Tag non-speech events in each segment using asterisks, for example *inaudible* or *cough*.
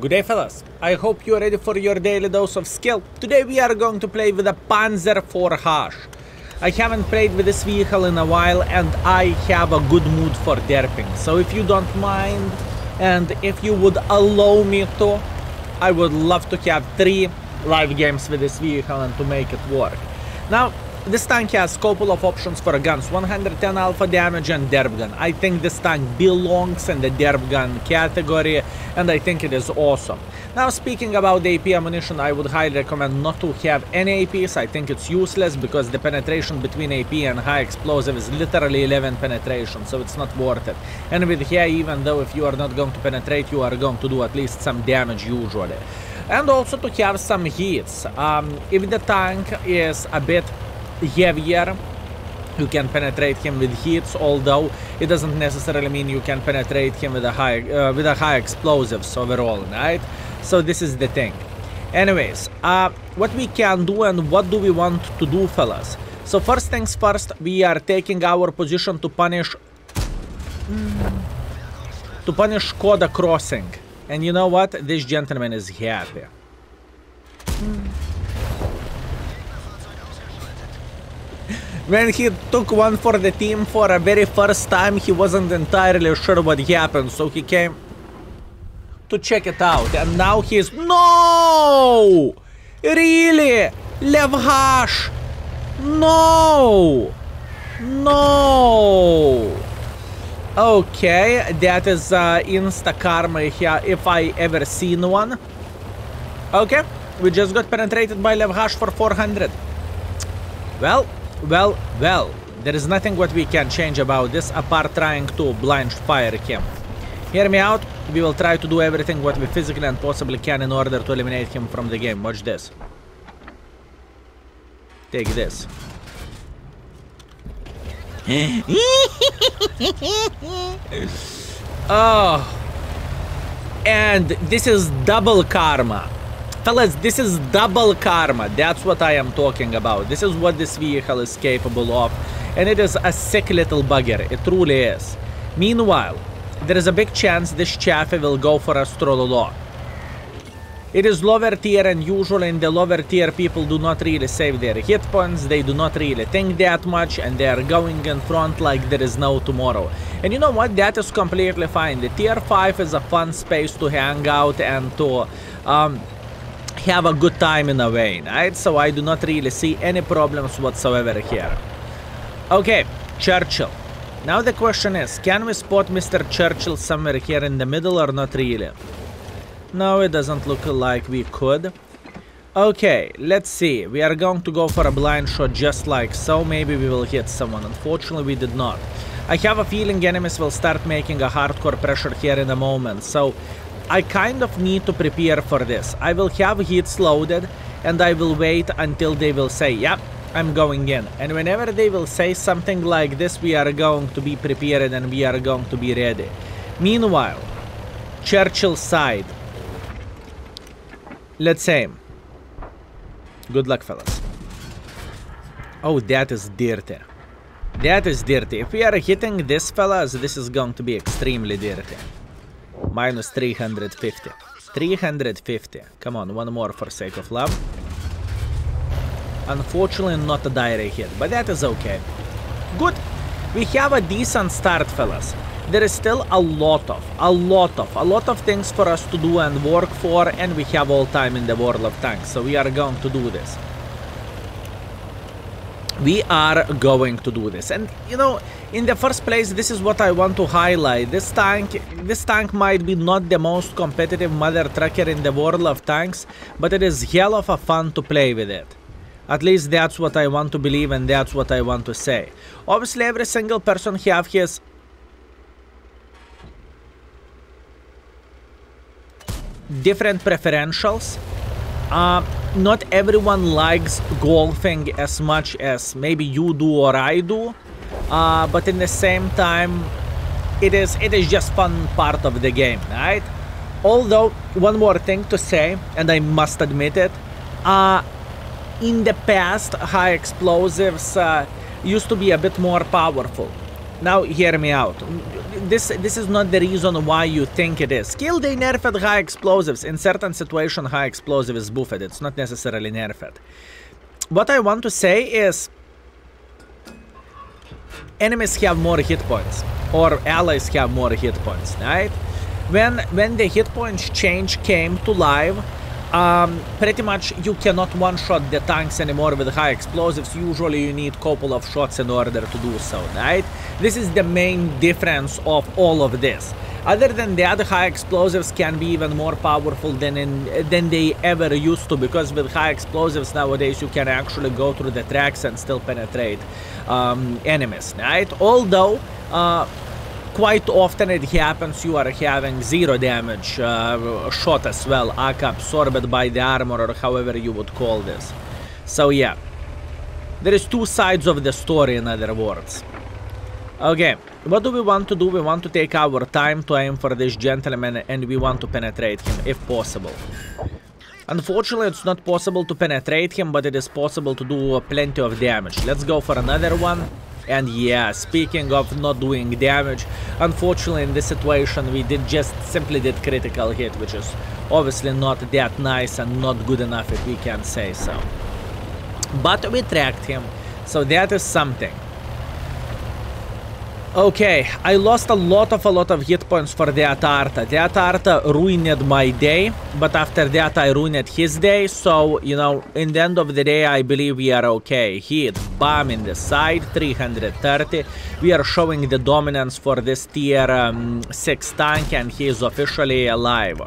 Good day fellas, I hope you are ready for your daily dose of skill. Today we are going to play with a Panzer IV Hash. I haven't played with this vehicle in a while and I have a good mood for derping. So if you don't mind and if you would allow me to, I would love to have three live games with this vehicle and to make it work. Now, this tank has couple of options for guns, 110 alpha damage and derp gun. I think this tank belongs in the derp gun category and I think it is awesome. Now speaking about the AP ammunition, I would highly recommend not to have any APs. I think it's useless because the penetration between AP and high explosive is literally 11 penetration, so it's not worth it. And with here, even though if you are not going to penetrate, you are going to do at least some damage usually. And also to have some hits. Um, if the tank is a bit heavier you can penetrate him with hits although it doesn't necessarily mean you can penetrate him with a high uh, with a high explosives overall right? So this is the thing. Anyways uh, what we can do and what do we want to do fellas? So first things first we are taking our position to punish to punish Koda crossing. And you know what? This gentleman is happy when he took one for the team for a very first time, he wasn't entirely sure what happened, so he came to check it out. And now he's... No! Really? Lev Hash! No! No! Okay, that is uh, insta karma here if I ever seen one. Okay, we just got penetrated by Lev Hash for 400. Well, well, well, there is nothing what we can change about this apart trying to blind fire him. Hear me out, we will try to do everything what we physically and possibly can in order to eliminate him from the game. Watch this. Take this. *laughs* oh. And this is double karma. Fellas, this is double karma. That's what I am talking about. This is what this vehicle is capable of. And it is a sick little bugger. It truly is. Meanwhile, there is a big chance this Chaffee will go for a Strololo. It is lower tier and usually in the lower tier people do not really save their hit points, they do not really think that much and they are going in front like there is no tomorrow. And you know what, that is completely fine. The tier 5 is a fun space to hang out and to um, have a good time in a way, right? So I do not really see any problems whatsoever here. Okay, Churchill. Now the question is, can we spot Mr. Churchill somewhere here in the middle or not really? No, it doesn't look like we could. Okay, let's see. We are going to go for a blind shot just like so. Maybe we will hit someone. Unfortunately, we did not. I have a feeling enemies will start making a hardcore pressure here in a moment. So I kind of need to prepare for this. I will have hits loaded and I will wait until they will say, yep, I'm going in. And whenever they will say something like this, we are going to be prepared and we are going to be ready. Meanwhile, Churchill side. Let's aim. Good luck, fellas. Oh, that is dirty. That is dirty. If we are hitting this, fellas, this is going to be extremely dirty. Minus 350. 350. Come on, one more for sake of love. Unfortunately, not a direct hit, but that is okay. Good. We have a decent start, fellas. There is still a lot of, a lot of, a lot of things for us to do and work for, and we have all time in the World of Tanks, so we are going to do this we are going to do this. And you know in the first place this is what i want to highlight. This tank this tank might be not the most competitive mother trucker in the world of tanks but it is hell of a fun to play with it. At least that's what i want to believe and that's what i want to say. Obviously every single person have his different preferentials uh, not everyone likes golfing as much as maybe you do or I do, uh, but in the same time, it is it is just fun part of the game, right? Although one more thing to say, and I must admit it, uh, in the past, high explosives uh, used to be a bit more powerful. Now hear me out. This this is not the reason why you think it is. Skill they nerfed high explosives. In certain situation, high explosive is buffed. It's not necessarily nerfed. What I want to say is enemies have more hit points or allies have more hit points, right? When when the hit points change came to live, um, pretty much you cannot one-shot the tanks anymore with high explosives. Usually you need couple of shots in order to do so, right? This is the main difference of all of this. Other than that, high explosives can be even more powerful than in, than they ever used to because with high explosives nowadays you can actually go through the tracks and still penetrate um, enemies, right? Although uh, quite often it happens you are having zero damage uh, shot as well, AK absorbed by the armor or however you would call this. So yeah, there is two sides of the story in other words. Okay, what do we want to do? We want to take our time to aim for this gentleman and we want to penetrate him, if possible. Unfortunately, it's not possible to penetrate him, but it is possible to do plenty of damage. Let's go for another one. And yeah, speaking of not doing damage, unfortunately in this situation we did just simply did critical hit, which is obviously not that nice and not good enough if we can say so. But we tracked him, so that is something. Okay, I lost a lot of a lot of hit points for that Arta. That Arta ruined my day, but after that I ruined his day, so, you know, in the end of the day I believe we are okay. Hit, bomb in the side, 330. We are showing the dominance for this tier um, 6 tank and he is officially alive.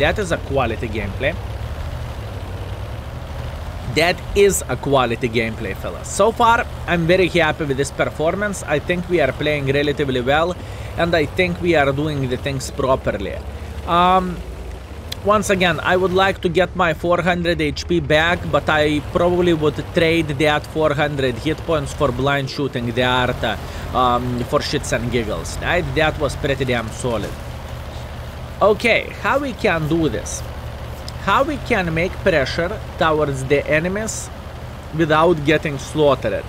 That is a quality gameplay that is a quality gameplay, fellas. So far, I'm very happy with this performance. I think we are playing relatively well, and I think we are doing the things properly. Um, once again, I would like to get my 400 HP back, but I probably would trade that 400 hit points for blind shooting the Arta um, for shits and giggles. Right? That was pretty damn solid. Okay, how we can do this? How we can make pressure towards the enemies without getting slaughtered?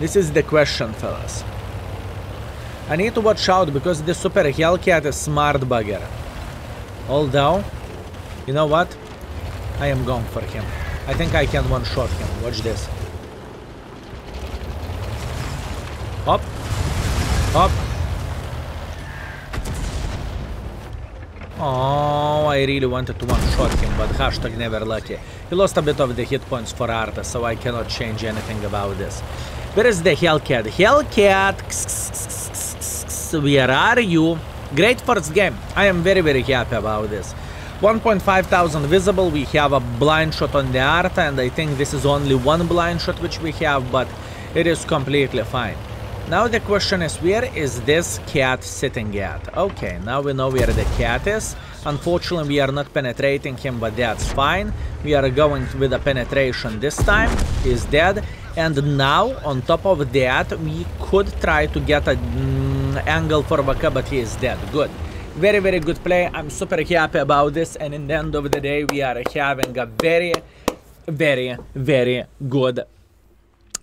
This is the question, fellas. I need to watch out because the Super Hellcat is smart bugger. Although, you know what? I am going for him. I think I can one-shot him. Watch this. I really wanted to one-shot him, but hashtag never lucky. He lost a bit of the hit points for Arta, so I cannot change anything about this. Where is the Hellcat? Hellcat! Where are you? Great first game. I am very, very happy about this. 1.5 thousand visible, we have a blind shot on the Arta, and I think this is only one blind shot which we have, but it is completely fine. Now the question is, where is this cat sitting at? Okay, now we know where the cat is. Unfortunately, we are not penetrating him, but that's fine. We are going with a penetration this time. He's dead. And now, on top of that, we could try to get an mm, angle for Vaka, but he is dead. Good. Very, very good play. I'm super happy about this. And in the end of the day, we are having a very, very, very good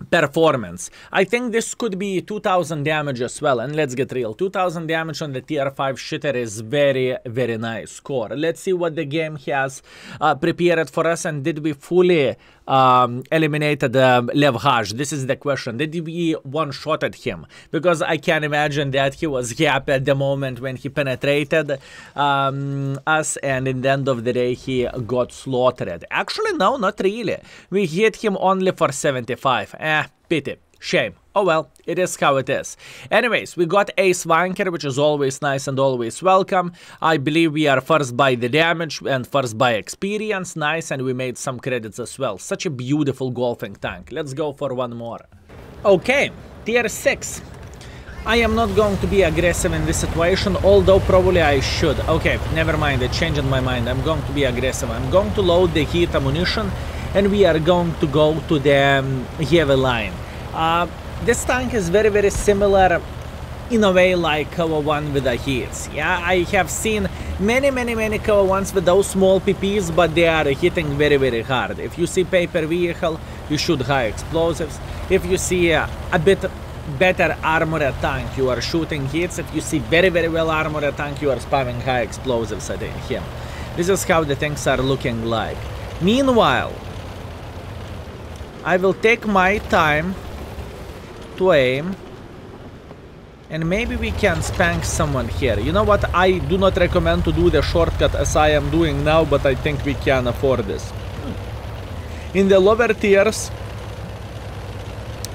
performance. I think this could be 2000 damage as well, and let's get real. 2000 damage on the tier 5 shitter is very, very nice score. Let's see what the game has uh, prepared for us, and did we fully um, eliminated um, Lev Haj? This is the question. Did we one shot at him? Because I can't imagine that he was happy at the moment when he penetrated um, us, and in the end of the day, he got slaughtered. Actually, no, not really. We hit him only for 75. Eh, pity. Shame. Oh well, it is how it is. Anyways, we got Ace Wanker, which is always nice and always welcome. I believe we are first by the damage and first by experience. Nice, and we made some credits as well. Such a beautiful golfing tank. Let's go for one more. Okay, tier 6. I am not going to be aggressive in this situation, although probably I should. Okay, never mind, I changed my mind. I'm going to be aggressive. I'm going to load the heat ammunition, and we are going to go to the um, heavy line. Uh, this tank is very very similar in a way like our one with the heats. Yeah, I have seen many, many, many KV-1s with those small PPs, but they are hitting very, very hard. If you see paper vehicle, you shoot high explosives. If you see a bit better armored tank, you are shooting hits. If you see very, very well armored tank, you are spamming high explosives at him. This is how the things are looking like. Meanwhile, I will take my time to aim and maybe we can spank someone here. You know what? I do not recommend to do the shortcut as I am doing now, but I think we can afford this. In the lower tiers,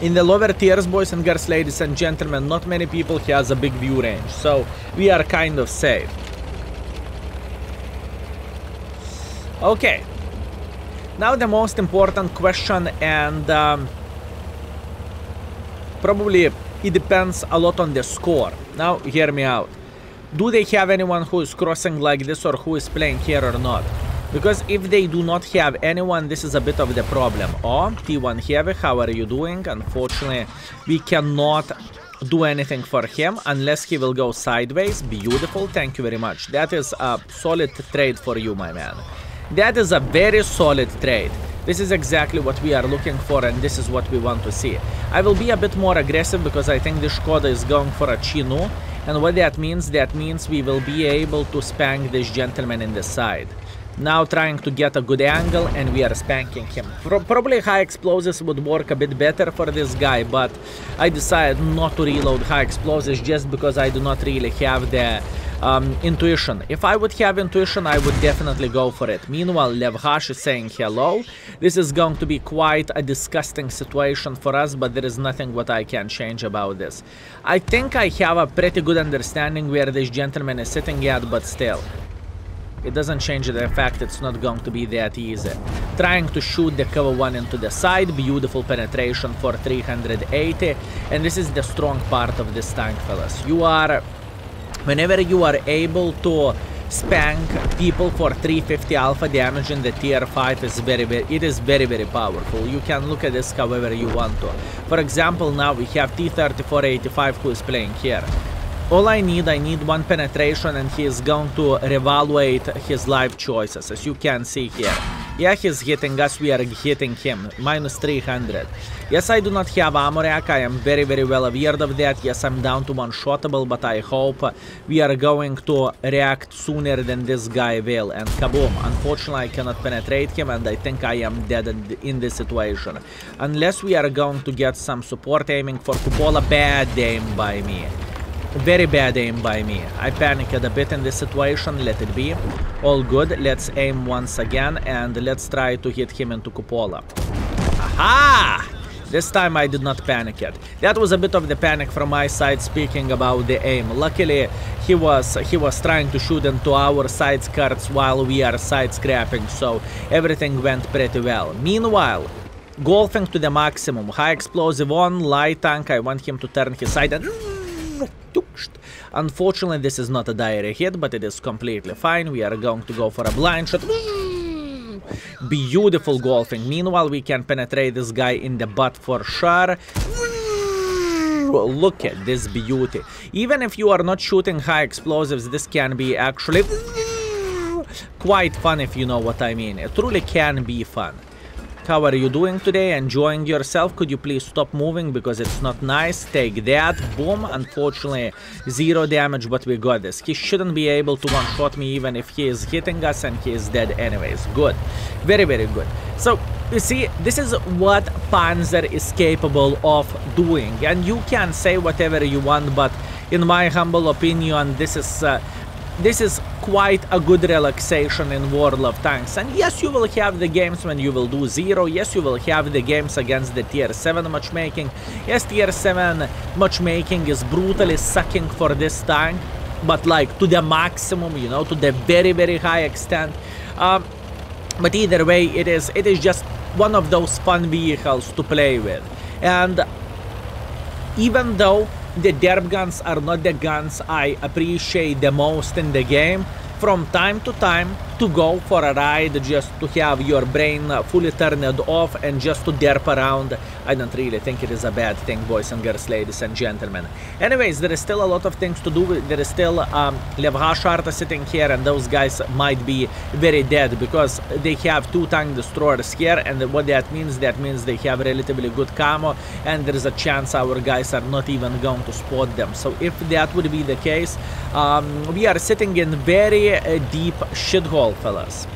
in the lower tiers, boys and girls, ladies and gentlemen, not many people has a big view range, so we are kind of safe. Okay. Now the most important question and um, probably it depends a lot on the score. Now hear me out. Do they have anyone who is crossing like this or who is playing here or not? Because if they do not have anyone, this is a bit of the problem. Oh, T1 Heavy, how are you doing? Unfortunately, we cannot do anything for him unless he will go sideways. Beautiful, thank you very much. That is a solid trade for you, my man. That is a very solid trade. This is exactly what we are looking for and this is what we want to see. I will be a bit more aggressive because I think this Skoda is going for a Chi-Nu. And what that means, that means we will be able to spank this gentleman in the side. Now trying to get a good angle and we are spanking him. Pro probably high explosives would work a bit better for this guy, but I decided not to reload high explosives just because I do not really have the um, intuition. If I would have intuition, I would definitely go for it. Meanwhile, Levhash is saying hello. This is going to be quite a disgusting situation for us, but there is nothing what I can change about this. I think I have a pretty good understanding where this gentleman is sitting at, but still. It doesn't change the fact it's not going to be that easy. Trying to shoot the KV-1 into the side, beautiful penetration for 380, and this is the strong part of this tank, fellas. You are Whenever you are able to spank people for 350 alpha damage in the tier 5 is very, very it is very very powerful. You can look at this however you want to. For example now we have T-34-85 who is playing here. All I need, I need one penetration and he is going to reevaluate his life choices, as you can see here. Yeah, he's hitting us, we are hitting him. Minus 300. Yes, I do not have ammo rack, I am very very well aware of that. Yes, I'm down to one-shottable, but I hope we are going to react sooner than this guy will. And kaboom, unfortunately I cannot penetrate him and I think I am dead in this situation. Unless we are going to get some support aiming for Cupola, bad aim by me. Very bad aim by me. I panicked a bit in this situation, let it be. All good, let's aim once again and let's try to hit him into Cupola. Aha! This time I did not panic yet. That was a bit of the panic from my side speaking about the aim. Luckily, he was he was trying to shoot into our side skirts while we are side scrapping, so everything went pretty well. Meanwhile, golfing to the maximum. High explosive on, light tank, I want him to turn his side and Unfortunately, this is not a dire hit, but it is completely fine. We are going to go for a blind shot. Mm. Beautiful golfing. Meanwhile, we can penetrate this guy in the butt for sure. Mm. Look at this beauty. Even if you are not shooting high explosives, this can be actually mm, quite fun if you know what I mean. It truly can be fun. How are you doing today? Enjoying yourself? Could you please stop moving because it's not nice? Take that. Boom. Unfortunately, zero damage, but we got this. He shouldn't be able to one-shot me even if he is hitting us and he is dead anyways. Good. Very, very good. So, you see, this is what Panzer is capable of doing. And you can say whatever you want, but in my humble opinion, this is... Uh, this is quite a good relaxation in World of Tanks. And yes, you will have the games when you will do zero. Yes, you will have the games against the tier 7 matchmaking. Yes, tier 7 matchmaking is brutally sucking for this tank. But like to the maximum, you know, to the very, very high extent. Um, but either way, it is it is just one of those fun vehicles to play with. And even though the derp guns are not the guns I appreciate the most in the game. From time to time to go for a ride, just to have your brain fully turned off and just to derp around. I don't really think it is a bad thing, boys and girls, ladies and gentlemen. Anyways, there is still a lot of things to do. There is still um, sitting here, and those guys might be very dead because they have two tank destroyers here, and what that means, that means they have relatively good camo, and there is a chance our guys are not even going to spot them. So if that would be the case, um, we are sitting in very uh, deep shithole, fellas.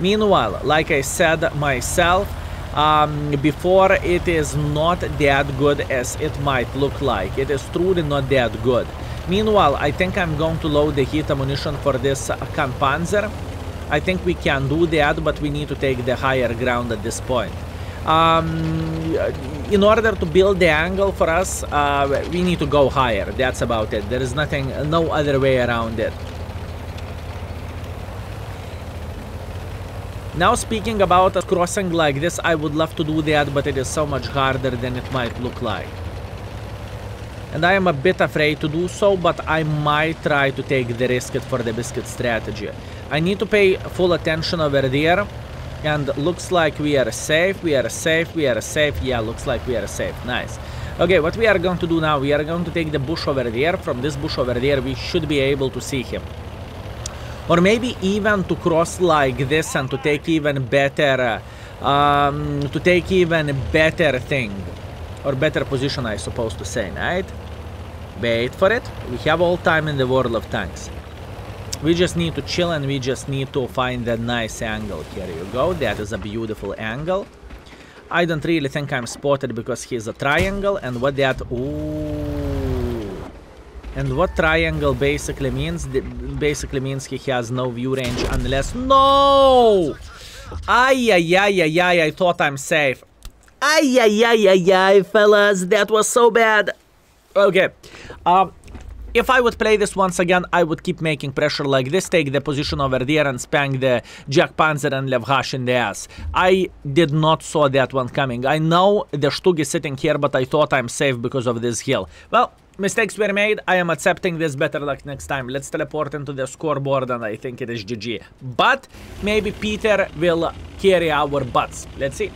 Meanwhile, like I said myself, um, before it is not that good as it might look like. It is truly not that good. Meanwhile, I think I'm going to load the heat ammunition for this Kampfpanzer. I think we can do that, but we need to take the higher ground at this point. Um, in order to build the angle for us, uh, we need to go higher. That's about it. There is nothing, no other way around it. Now speaking about a crossing like this, I would love to do that, but it is so much harder than it might look like. And I am a bit afraid to do so, but I might try to take the risk for the biscuit strategy. I need to pay full attention over there. And looks like we are safe, we are safe, we are safe. Yeah, looks like we are safe. Nice. Okay, what we are going to do now, we are going to take the bush over there. From this bush over there, we should be able to see him. Or maybe even to cross like this and to take even better, um, to take even better thing. Or better position, I suppose to say, right? Wait for it. We have all time in the world of tanks. We just need to chill and we just need to find a nice angle. Here you go. That is a beautiful angle. I don't really think I'm spotted because he's a triangle and what that... Ooh. And what triangle basically means, basically means he has no view range unless... No! Ay, ay, ay, ay, ay, I thought I'm safe. Ay, ay, ay, ay, ay, fellas, that was so bad. Okay. Um, if I would play this once again, I would keep making pressure like this, take the position over there and spank the Jagdpanzer and Levhash in the ass. I did not saw that one coming. I know the Stug is sitting here, but I thought I'm safe because of this hill. Well, mistakes were made. I am accepting this better luck next time. Let's teleport into the scoreboard and I think it is GG. But maybe Peter will carry our butts. Let's see.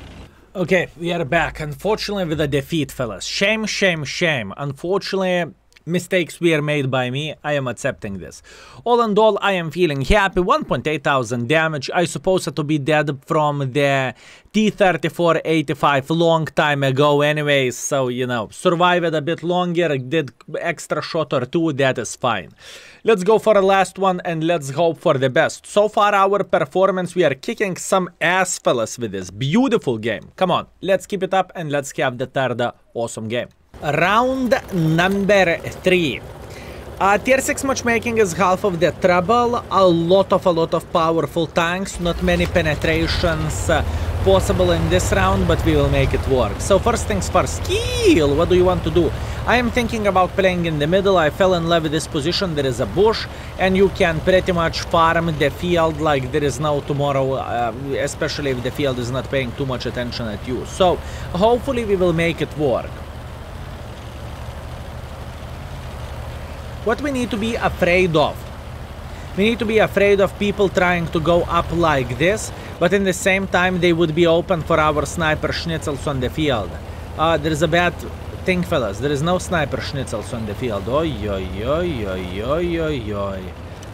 Okay, we are back. Unfortunately with a defeat, fellas. Shame, shame, shame. Unfortunately, mistakes were made by me, I am accepting this. All in all, I am feeling happy, 1.8 thousand damage, I suppose to be dead from the T-34-85 long time ago anyways, so you know, survived a bit longer, did extra shot or two, that is fine. Let's go for the last one and let's hope for the best. So far our performance, we are kicking some ass fellas with this beautiful game. Come on, let's keep it up and let's have the third awesome game. Round number 3. Uh, tier 6 matchmaking is half of the trouble, a lot of a lot of powerful tanks, not many penetrations uh, possible in this round, but we will make it work. So first things first, skill, what do you want to do? I am thinking about playing in the middle, I fell in love with this position, there is a bush, and you can pretty much farm the field like there is no tomorrow, uh, especially if the field is not paying too much attention at you. So hopefully we will make it work. What we need to be afraid of. We need to be afraid of people trying to go up like this, but in the same time they would be open for our sniper schnitzels on the field. Uh, there is a bad thing, fellas. There is no sniper schnitzels on the field. Oi, oi, oi, oi, oi, oi, oi.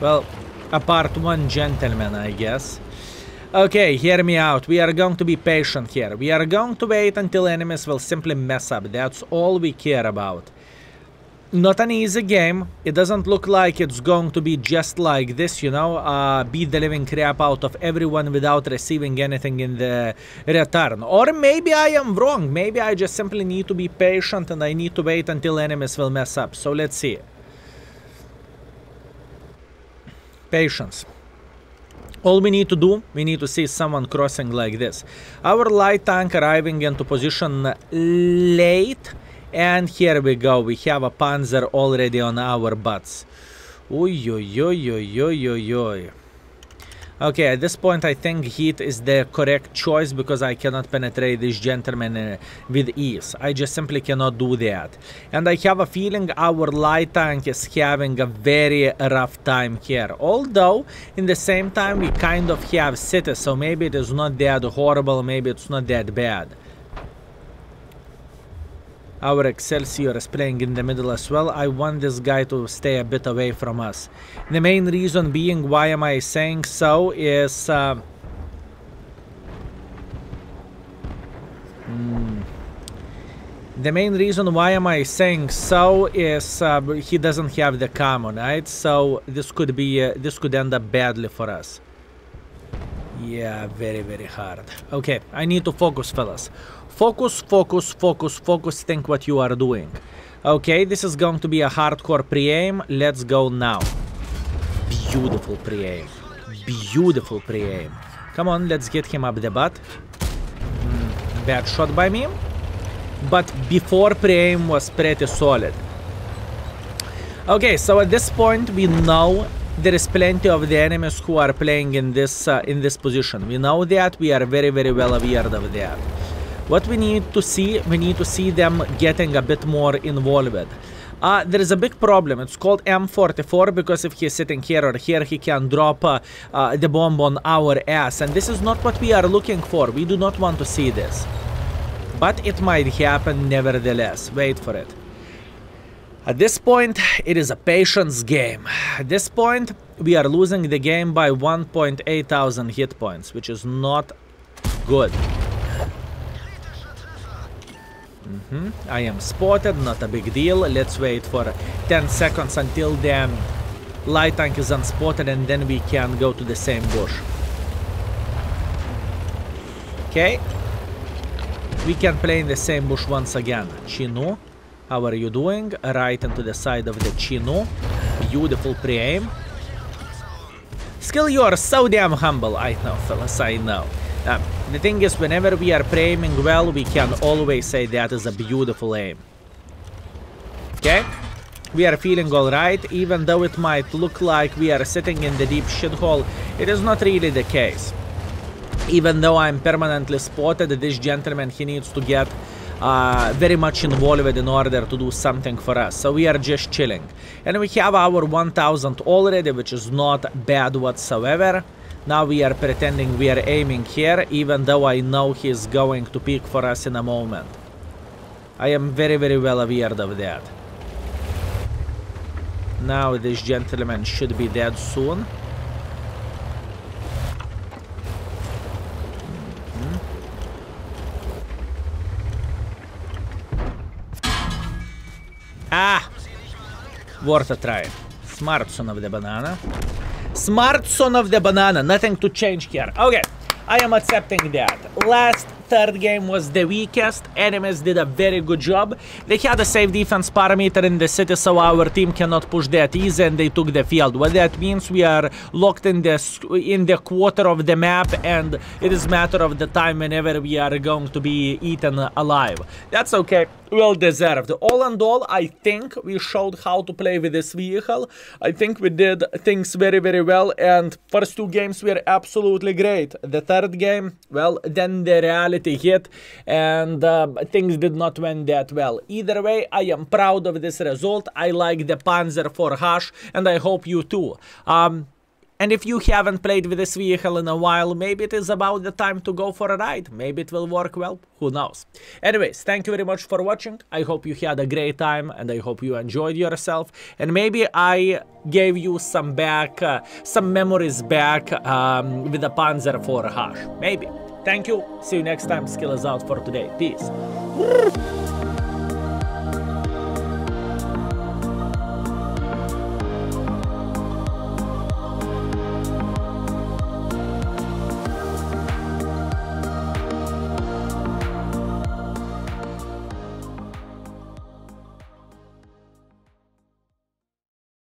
Well, apart one gentleman, I guess. Okay, hear me out. We are going to be patient here. We are going to wait until enemies will simply mess up. That's all we care about not an easy game. It doesn't look like it's going to be just like this, you know, uh, beat the living crap out of everyone without receiving anything in the return. Or maybe I am wrong. Maybe I just simply need to be patient and I need to wait until enemies will mess up. So let's see. Patience. All we need to do, we need to see someone crossing like this. Our light tank arriving into position late and here we go, we have a Panzer already on our butts. Oi, oi, oi, oi, oi, oi, oi. Okay, at this point I think heat is the correct choice because I cannot penetrate this gentleman uh, with ease. I just simply cannot do that. And I have a feeling our light tank is having a very rough time here. Although, in the same time, we kind of have cities, so maybe it is not that horrible, maybe it's not that bad. Our Excelsior is playing in the middle as well. I want this guy to stay a bit away from us. The main reason being why am I saying so is... Uh, hmm, the main reason why am I saying so is uh, he doesn't have the common, right? So this could be uh, this could end up badly for us. Yeah, very very hard. Okay, I need to focus, fellas. Focus, focus, focus, focus, think what you are doing. Okay, this is going to be a hardcore pre-aim. Let's go now. Beautiful pre-aim. Beautiful pre-aim. Come on, let's get him up the butt. Mm, bad shot by me. But before pre-aim was pretty solid. Okay, so at this point we know there is plenty of the enemies who are playing in this uh, in this position. We know that, we are very very well aware of that. What we need to see, we need to see them getting a bit more involved. Uh, there is a big problem. It's called M44 because if he's sitting here or here, he can drop uh, uh, the bomb on our ass. And this is not what we are looking for. We do not want to see this. But it might happen nevertheless. Wait for it. At this point, it is a patience game. At this point, we are losing the game by 1.8 thousand hit points, which is not good. Mm -hmm. I am spotted, not a big deal. Let's wait for 10 seconds until the light tank is unspotted and then we can go to the same bush. Okay. We can play in the same bush once again. Chi-Nu, how are you doing? Right into the side of the Chi-Nu. Beautiful pre-aim. Skill, you are so damn humble. I know, fellas, I know. Um, the thing is, whenever we are aiming well, we can always say that is a beautiful aim. Okay? We are feeling alright, even though it might look like we are sitting in the deep shithole, it is not really the case. Even though I'm permanently spotted, this gentleman, he needs to get uh, very much involved in order to do something for us. So we are just chilling. And we have our 1000 already, which is not bad whatsoever. Now we are pretending we are aiming here, even though I know he is going to peek for us in a moment. I am very, very well aware of that. Now this gentleman should be dead soon. Mm-hmm. Ah! Worth a try. Smart son of the banana. Smart son of the banana. Nothing to change here. Okay. I am accepting that. Last third game was the weakest. Enemies did a very good job. They had a safe defense parameter in the city, so our team cannot push that easy, and they took the field. What that means, we are locked in the in the quarter of the map, and it is matter of the time whenever we are going to be eaten alive. That's okay well deserved. All in all, I think we showed how to play with this vehicle. I think we did things very, very well, and first two games were absolutely great. The third game, well, then the reality hit, and uh, things did not went that well. Either way, I am proud of this result. I like the Panzer IV Hash, and I hope you too. Um, and if you haven't played with this vehicle in a while, maybe it is about the time to go for a ride. Maybe it will work well, who knows. Anyways, thank you very much for watching. I hope you had a great time and I hope you enjoyed yourself. And maybe I gave you some back, uh, some memories back um, with the Panzer IV Hash. Maybe. Thank you. See you next time. Skill is out for today. Peace.